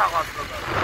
하다가 들어가